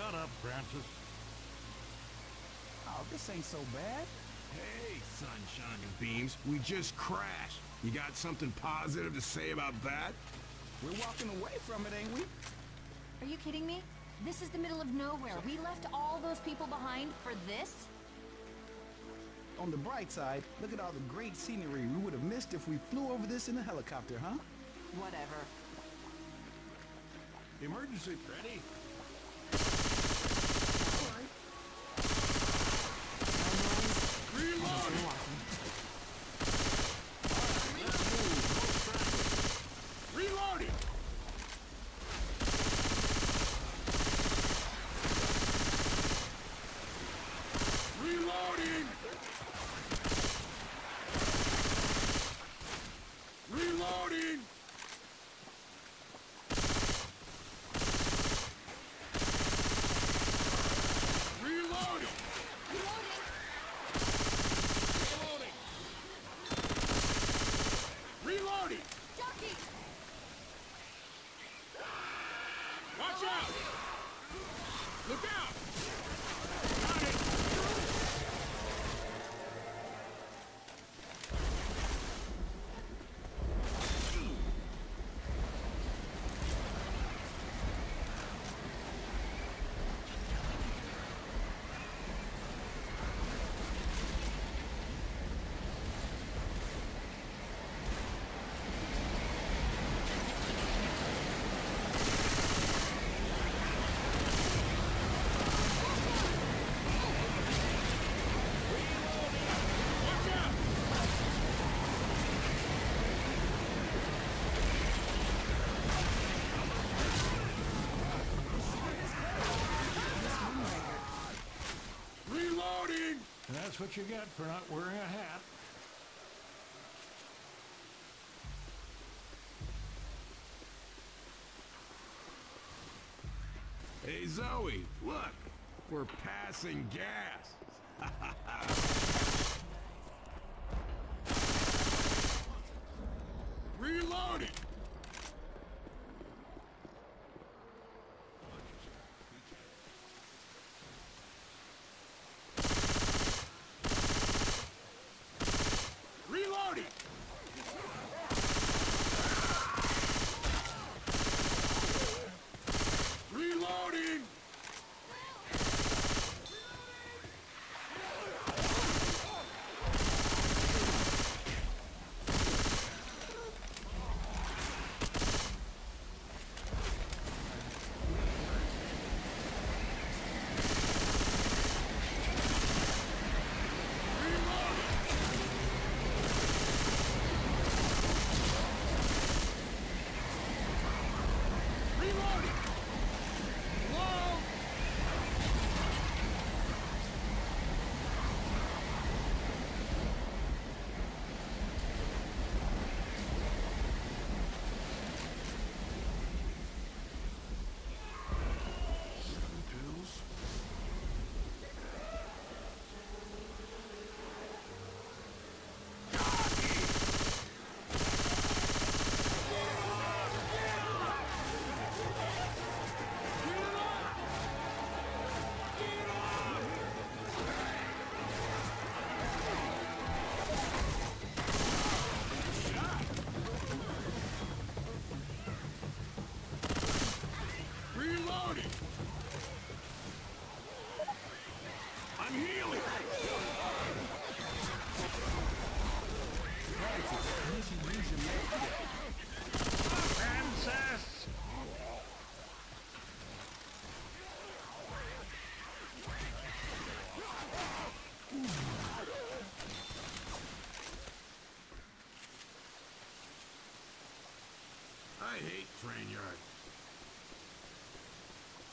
Shut up, Francis. Oh, this ain't so bad. Hey, sunshine and beams. We just crashed. You got something positive to say about that? We're walking away from it, ain't we? Are you kidding me? This is the middle of nowhere. We left all those people behind for this? On the bright side, look at all the great scenery we would have missed if we flew over this in a helicopter, huh? Whatever. Emergency. Ready? That's what you get for not wearing a hat. Hey, Zoey, look! We're passing gas! Reloading!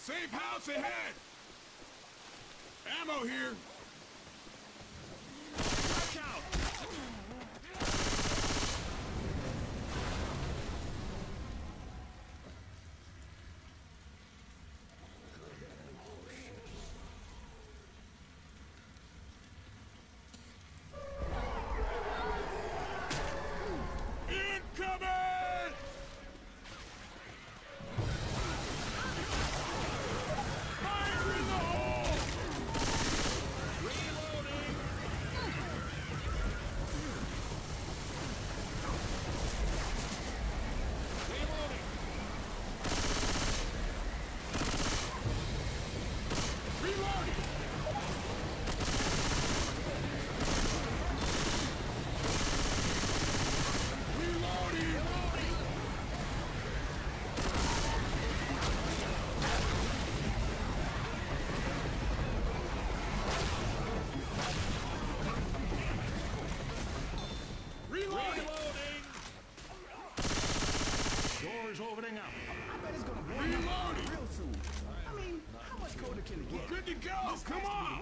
Safe house ahead! Ammo here! Oh, come on!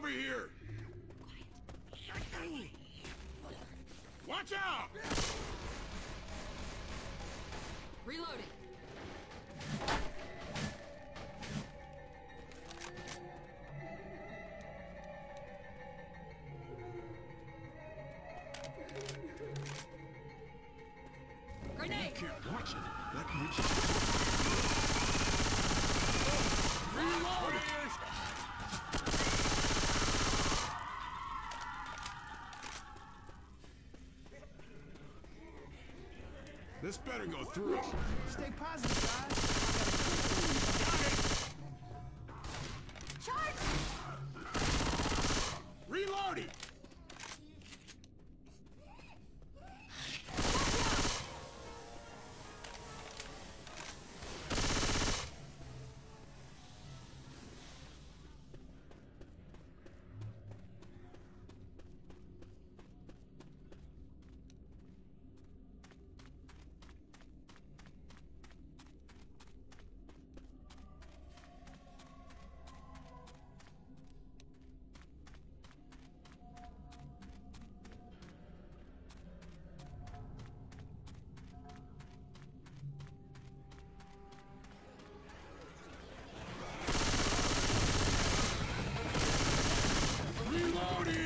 Over here! Watch out! Reloading. This better go through. Stay positive, guys.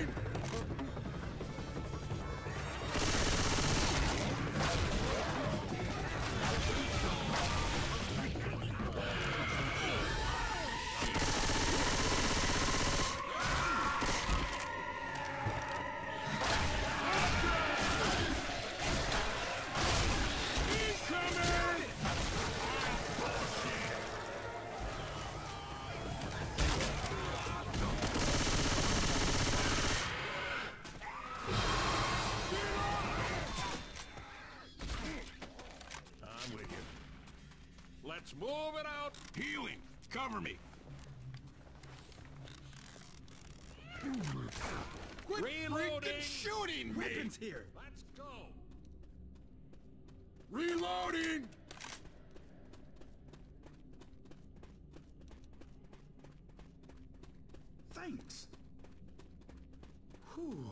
You. Let's move it out. Healing! Cover me! Quit Reloading. freaking shooting me! Weapons here. Let's go. Reloading! Thanks. Whew.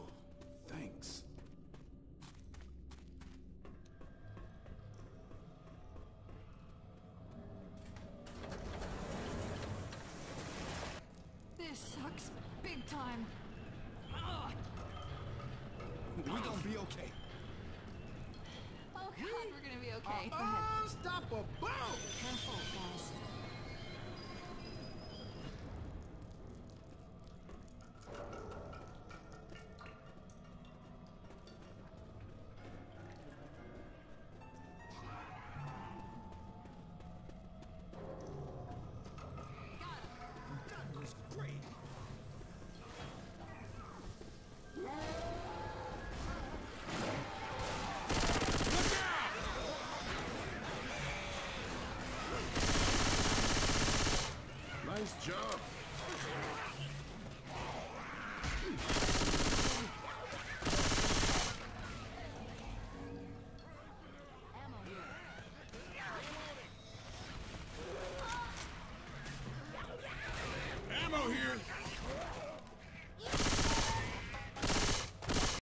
Unstoppable! Careful, guys.